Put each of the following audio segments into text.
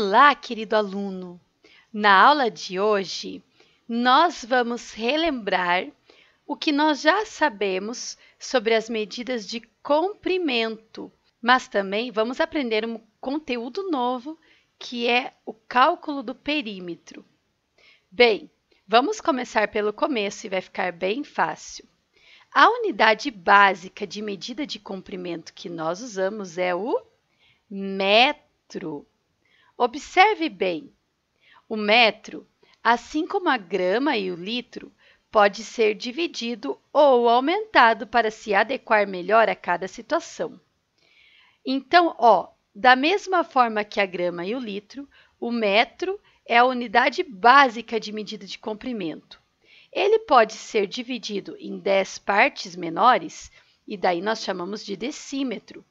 Olá, querido aluno! Na aula de hoje, nós vamos relembrar o que nós já sabemos sobre as medidas de comprimento, mas também vamos aprender um conteúdo novo que é o cálculo do perímetro. Bem, vamos começar pelo começo e vai ficar bem fácil. A unidade básica de medida de comprimento que nós usamos é o metro. Observe bem, o metro, assim como a grama e o litro, pode ser dividido ou aumentado para se adequar melhor a cada situação. Então, ó, da mesma forma que a grama e o litro, o metro é a unidade básica de medida de comprimento. Ele pode ser dividido em 10 partes menores, e daí nós chamamos de decímetro,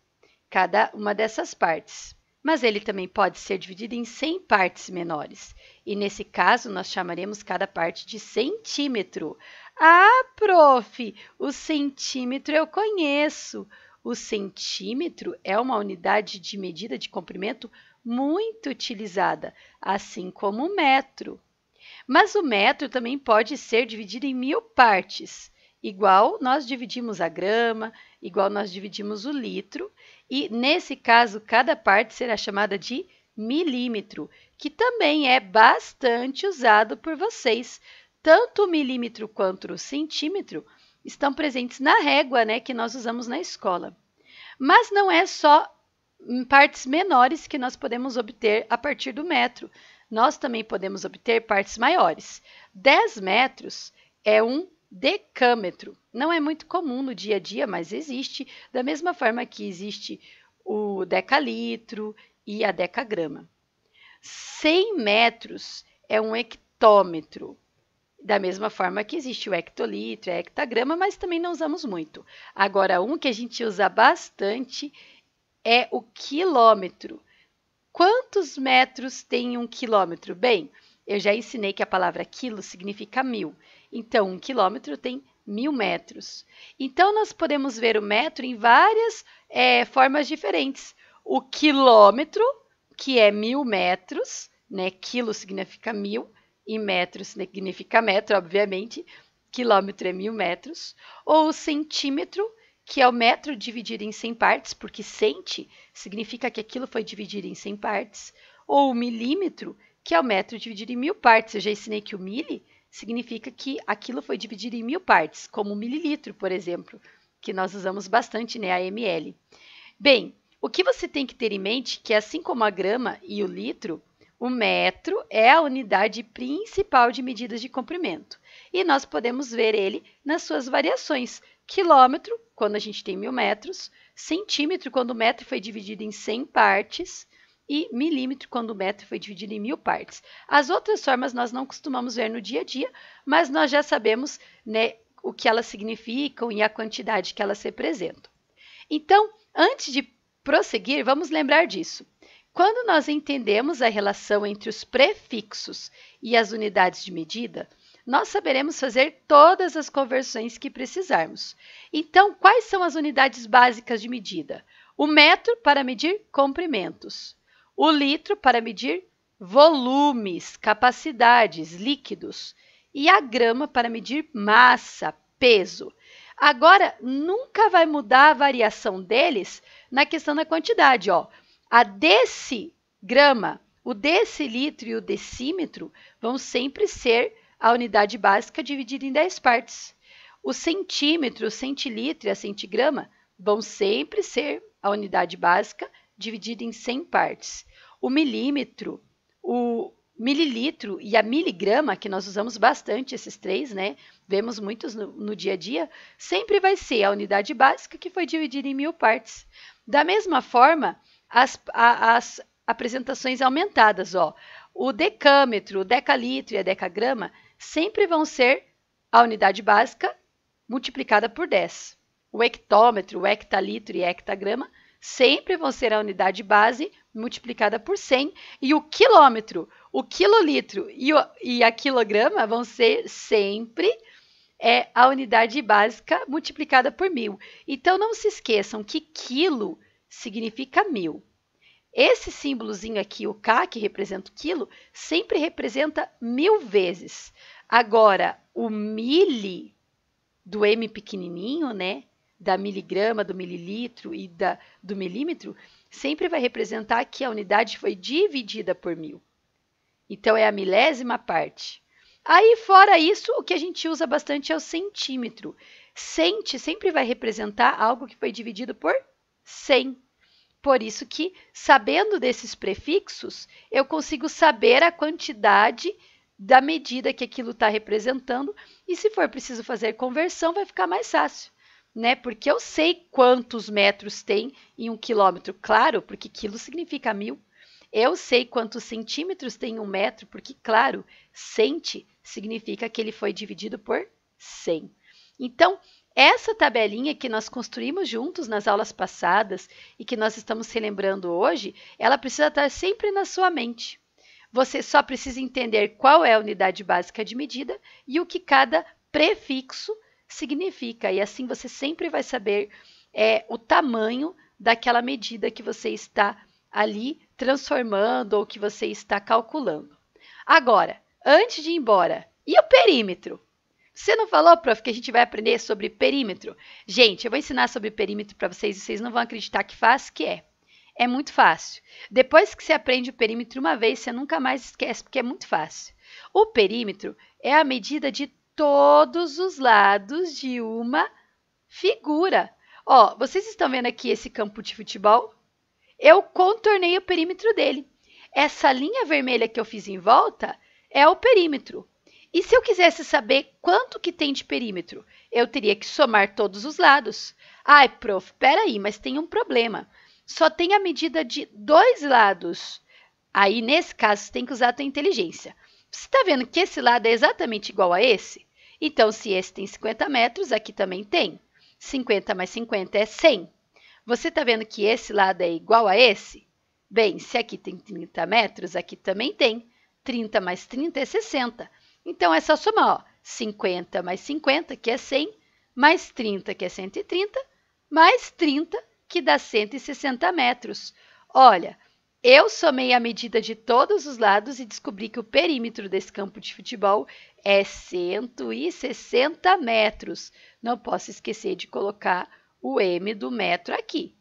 cada uma dessas partes mas ele também pode ser dividido em 100 partes menores. E nesse caso, nós chamaremos cada parte de centímetro. Ah, prof, o centímetro eu conheço. O centímetro é uma unidade de medida de comprimento muito utilizada, assim como o metro. Mas o metro também pode ser dividido em mil partes, igual nós dividimos a grama, igual nós dividimos o litro, e nesse caso, cada parte será chamada de milímetro, que também é bastante usado por vocês. Tanto o milímetro quanto o centímetro estão presentes na régua né, que nós usamos na escola. Mas não é só partes menores que nós podemos obter a partir do metro. Nós também podemos obter partes maiores. 10 metros é um decâmetro. Não é muito comum no dia a dia, mas existe, da mesma forma que existe o decalitro e a decagrama. 100 metros é um hectômetro, da mesma forma que existe o hectolitro, a hectagrama, mas também não usamos muito. Agora, um que a gente usa bastante é o quilômetro. Quantos metros tem um quilômetro? Bem, eu já ensinei que a palavra quilo significa mil. Então, um quilômetro tem mil metros. Então, nós podemos ver o metro em várias é, formas diferentes. O quilômetro, que é mil metros, né? Quilo significa mil e metro significa metro, obviamente. Quilômetro é mil metros. Ou o centímetro, que é o metro dividido em 100 partes, porque centi significa que aquilo foi dividido em 100 partes. Ou o milímetro, que é o metro dividido em mil partes. Eu já ensinei que o mili significa que aquilo foi dividido em mil partes, como o mililitro, por exemplo, que nós usamos bastante, né, a ml. Bem, o que você tem que ter em mente é que, assim como a grama e o litro, o metro é a unidade principal de medidas de comprimento. E nós podemos ver ele nas suas variações. Quilômetro, quando a gente tem mil metros, centímetro, quando o metro foi dividido em 100 partes, e milímetro quando o metro foi dividido em mil partes. As outras formas nós não costumamos ver no dia a dia, mas nós já sabemos né, o que elas significam e a quantidade que elas representam. Então, antes de prosseguir, vamos lembrar disso. Quando nós entendemos a relação entre os prefixos e as unidades de medida, nós saberemos fazer todas as conversões que precisarmos. Então, quais são as unidades básicas de medida? O metro para medir comprimentos, o litro para medir volumes, capacidades, líquidos, e a grama para medir massa, peso. Agora, nunca vai mudar a variação deles na questão da quantidade. Ó. A decigrama, o decilitro e o decímetro vão sempre ser a unidade básica dividida em 10 partes. O centímetro, o centilitro e a centigrama vão sempre ser a unidade básica dividida em 100 partes. O milímetro, o mililitro e a miligrama, que nós usamos bastante esses três, né? Vemos muitos no, no, dia a dia, sempre vai ser a unidade básica que foi dividida em mil partes. Da mesma forma, as, a, as apresentações aumentadas, ó, o decâmetro, o decalitro e a decagrama sempre vão ser a unidade básica multiplicada por 10. O hectômetro, o hectalitro e hectagrama sempre vão ser a unidade base multiplicada por 100 e o quilômetro, o quilolitro e, o, e a quilograma vão ser sempre é, a unidade básica multiplicada por mil. Então, não se esqueçam que quilo significa mil. esse símbolozinho aqui, o K, que representa o quilo, sempre representa mil vezes. Agora, o mili do M pequenininho, né? Da miligrama, do mililitro e da, do milímetro, sempre vai representar que a unidade foi dividida por mil. Então, é a milésima parte. Aí, fora isso, o que a gente usa bastante é o centímetro. Cente sempre vai representar algo que foi dividido por 100. Por isso que, sabendo desses prefixos, eu consigo saber a quantidade da medida que aquilo está representando e se for preciso fazer conversão, vai ficar mais fácil, né? Porque eu sei quantos metros tem em um quilômetro, claro, porque quilo significa mil. Eu sei quantos centímetros tem em um metro, porque, claro, cente significa que ele foi dividido por 100. Então, essa tabelinha que nós construímos juntos nas aulas passadas e que nós estamos relembrando hoje, ela precisa estar sempre na sua mente. Você só precisa entender qual é a unidade básica de medida e o que cada prefixo significa. E assim você sempre vai saber é, o tamanho daquela medida que você está ali transformando ou que você está calculando. Agora, antes de ir embora, e o perímetro? Você não falou, prof, que a gente vai aprender sobre perímetro? Gente, eu vou ensinar sobre perímetro para vocês e vocês não vão acreditar que fácil que é. É muito fácil. Depois que você aprende o perímetro uma vez, você nunca mais esquece, porque é muito fácil. O perímetro é a medida de todos os lados de uma figura. Ó, vocês estão vendo aqui esse campo de futebol? Eu contornei o perímetro dele. Essa linha vermelha que eu fiz em volta é o perímetro. E se eu quisesse saber quanto que tem de perímetro, eu teria que somar todos os lados. Ai, prof, peraí, mas tem um problema. Só tem a medida de dois lados. Aí, nesse caso, você tem que usar a tua inteligência. Você está vendo que esse lado é exatamente igual a esse? Então, se esse tem 50 metros, aqui também tem. 50 mais 50 é 100. Você está vendo que esse lado é igual a esse? Bem, se aqui tem 30 metros, aqui também tem. 30 mais 30 é 60. Então, é só somar, ó, 50 mais 50, que é 100, mais 30, que é 130, mais 30, que dá 160 metros. Olha, eu somei a medida de todos os lados e descobri que o perímetro desse campo de futebol é 160 metros. Não posso esquecer de colocar o M do metro aqui.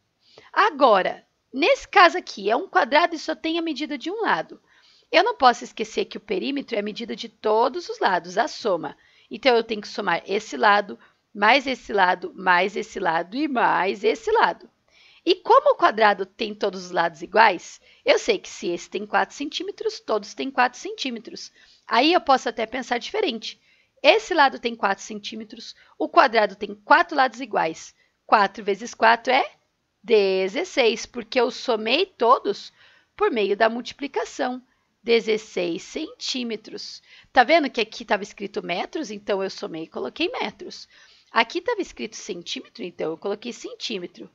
Agora, nesse caso aqui, é um quadrado e só tem a medida de um lado. Eu não posso esquecer que o perímetro é a medida de todos os lados, a soma. Então, eu tenho que somar esse lado, mais esse lado, mais esse lado e mais esse lado. E como o quadrado tem todos os lados iguais, eu sei que se esse tem 4 centímetros, todos têm 4 centímetros. Aí eu posso até pensar diferente. Esse lado tem 4 centímetros, o quadrado tem 4 lados iguais. 4 vezes 4 é 16, porque eu somei todos por meio da multiplicação. 16 centímetros. Tá vendo que aqui estava escrito metros, então eu somei e coloquei metros. Aqui estava escrito centímetro, então eu coloquei centímetro.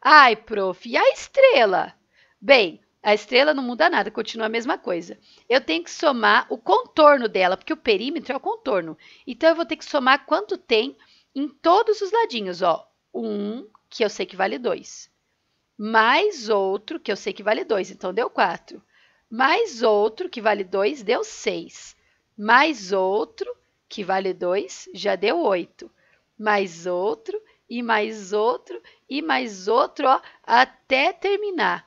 Ai, prof, e a estrela? Bem, a estrela não muda nada, continua a mesma coisa. Eu tenho que somar o contorno dela, porque o perímetro é o contorno. Então, eu vou ter que somar quanto tem em todos os ladinhos. Ó, um, que eu sei que vale 2. Mais outro, que eu sei que vale 2. Então, deu 4 mais outro, que vale 2, deu 6. Mais outro, que vale 2, já deu 8. Mais outro, e mais outro, e mais outro, ó, até terminar.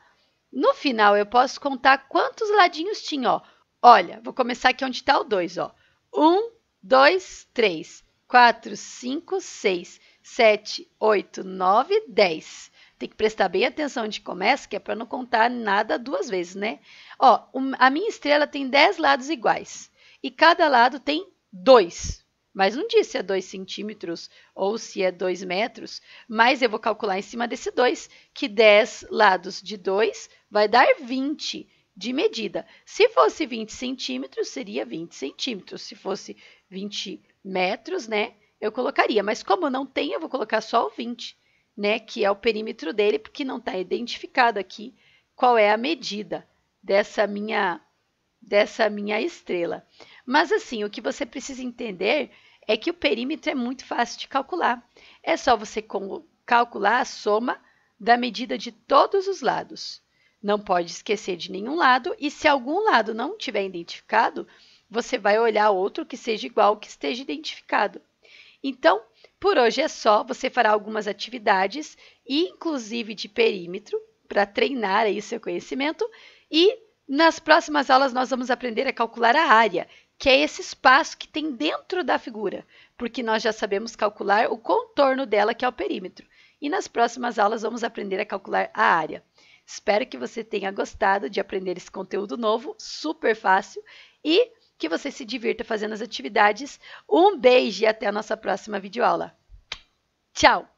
No final, eu posso contar quantos ladinhos tinha, ó. Olha, vou começar aqui onde está o 2, ó. 1, 2, 3, 4, 5, 6, 7, 8, 9, 10. Tem que prestar bem atenção onde começa, que é para não contar nada duas vezes, né? Ó, a minha estrela tem 10 lados iguais e cada lado tem 2. Mas não diz se é 2 centímetros ou se é 2 metros, mas eu vou calcular em cima desse 2, que 10 lados de 2 vai dar 20 de medida. Se fosse 20 centímetros, seria 20 centímetros. Se fosse 20 metros, né, eu colocaria. Mas como não tem, eu vou colocar só o 20 né, que é o perímetro dele, porque não está identificado aqui qual é a medida dessa minha dessa minha estrela. Mas assim, o que você precisa entender é que o perímetro é muito fácil de calcular. É só você calcular a soma da medida de todos os lados. Não pode esquecer de nenhum lado, e se algum lado não tiver identificado, você vai olhar outro que seja igual que esteja identificado. Então, por hoje é só. Você fará algumas atividades, inclusive de perímetro, para treinar aí seu conhecimento. E nas próximas aulas nós vamos aprender a calcular a área, que é esse espaço que tem dentro da figura, porque nós já sabemos calcular o contorno dela, que é o perímetro. E nas próximas aulas vamos aprender a calcular a área. Espero que você tenha gostado de aprender esse conteúdo novo, super fácil, e que você se divirta fazendo as atividades. Um beijo e até a nossa próxima videoaula. Tchau!